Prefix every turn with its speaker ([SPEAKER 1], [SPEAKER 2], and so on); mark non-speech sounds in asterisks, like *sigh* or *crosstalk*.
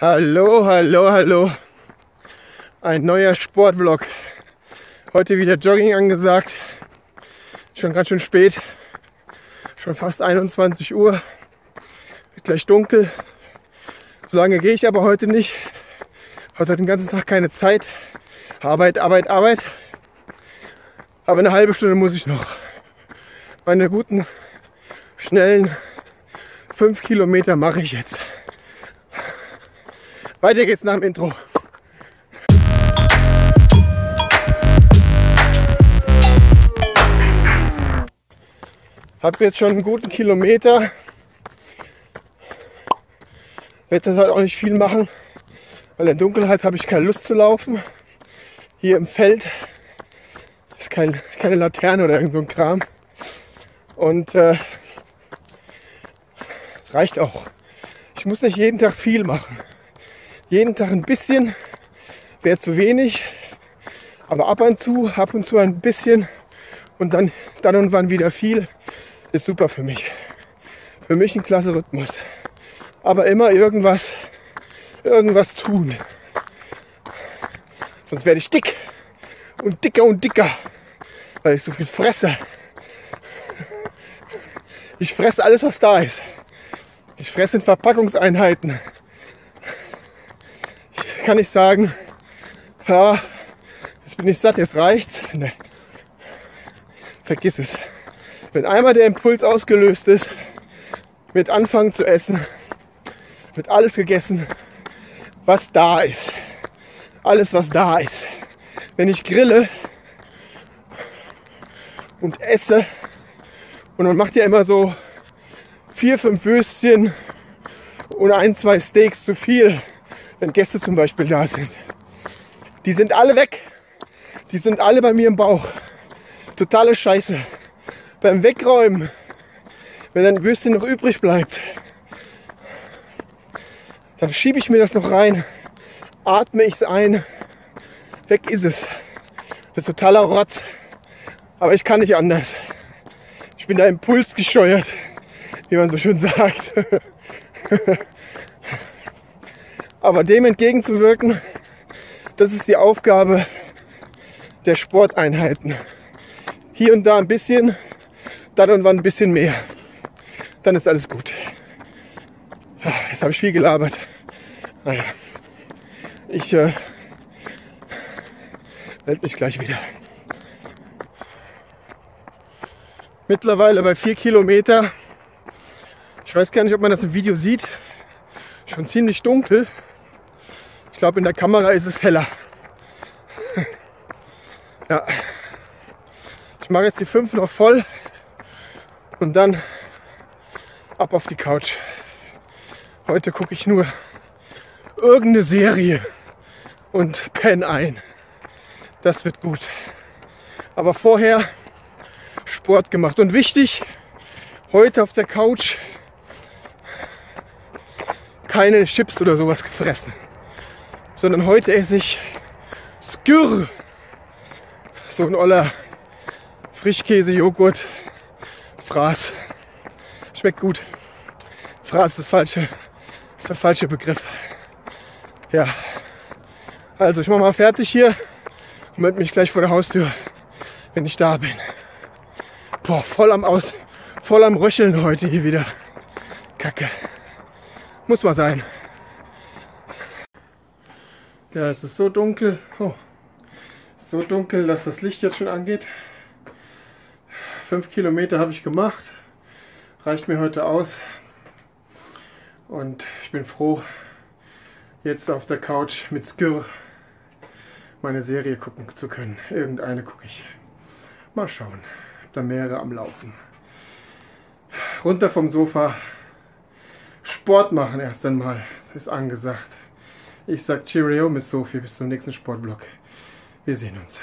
[SPEAKER 1] Hallo, hallo, hallo. Ein neuer Sportvlog. Heute wieder Jogging angesagt. Schon ganz schön spät. Schon fast 21 Uhr. Wird gleich dunkel. So lange gehe ich aber heute nicht. Heute den ganzen Tag keine Zeit. Arbeit, Arbeit, Arbeit. Aber eine halbe Stunde muss ich noch. Meine guten, schnellen 5 Kilometer mache ich jetzt. Weiter geht's nach dem Intro. Hab jetzt schon einen guten Kilometer. Werde halt auch nicht viel machen, weil in Dunkelheit habe ich keine Lust zu laufen. Hier im Feld ist kein, keine Laterne oder irgend so ein Kram. Und äh, es reicht auch. Ich muss nicht jeden Tag viel machen. Jeden Tag ein bisschen wäre zu wenig. Aber ab und zu, ab und zu ein bisschen und dann, dann und wann wieder viel, ist super für mich. Für mich ein klasse Rhythmus. Aber immer irgendwas, irgendwas tun. Sonst werde ich dick und dicker und dicker, weil ich so viel fresse. Ich fresse alles, was da ist. Ich fresse in Verpackungseinheiten kann ich sagen, ja, jetzt bin ich satt, jetzt reicht's. Nee. Vergiss es. Wenn einmal der Impuls ausgelöst ist, wird anfangen zu essen, wird alles gegessen, was da ist. Alles, was da ist. Wenn ich grille und esse, und man macht ja immer so vier, fünf Würstchen und ein, zwei Steaks zu viel wenn Gäste zum Beispiel da sind. Die sind alle weg. Die sind alle bei mir im Bauch. Totale Scheiße. Beim Wegräumen, wenn ein Würstchen noch übrig bleibt, dann schiebe ich mir das noch rein, atme ich es ein, weg ist es. Das ist totaler Rotz. Aber ich kann nicht anders. Ich bin da impulsgesteuert, wie man so schön sagt. *laughs* Aber dem entgegenzuwirken, das ist die Aufgabe der Sporteinheiten. Hier und da ein bisschen, dann und wann ein bisschen mehr. Dann ist alles gut. Jetzt habe ich viel gelabert. Naja, ich äh, melde mich gleich wieder. Mittlerweile bei vier Kilometer. Ich weiß gar nicht, ob man das im Video sieht. Schon ziemlich dunkel glaube, in der Kamera ist es heller. ja. Ich mache jetzt die 5 noch voll und dann ab auf die Couch. Heute gucke ich nur irgendeine Serie und penne ein. Das wird gut. Aber vorher Sport gemacht. Und wichtig, heute auf der Couch keine Chips oder sowas gefressen sondern heute esse ich Skür. So ein oller Frischkäse-Joghurt. Fraß. Schmeckt gut. Fraß ist das falsche, ist der falsche Begriff. Ja. Also ich mache mal fertig hier und melde mich gleich vor der Haustür, wenn ich da bin. Boah, voll am Aus, voll am Röcheln heute hier wieder. Kacke. Muss mal sein. Ja, es ist so dunkel. Oh, so dunkel, dass das Licht jetzt schon angeht. Fünf Kilometer habe ich gemacht. Reicht mir heute aus. Und ich bin froh, jetzt auf der Couch mit Skür meine Serie gucken zu können. Irgendeine gucke ich. Mal schauen. Da mehrere am Laufen. Runter vom Sofa. Sport machen erst einmal. Das ist angesagt. Ich sag Cheerio, Miss Sophie, bis zum nächsten Sportvlog. Wir sehen uns.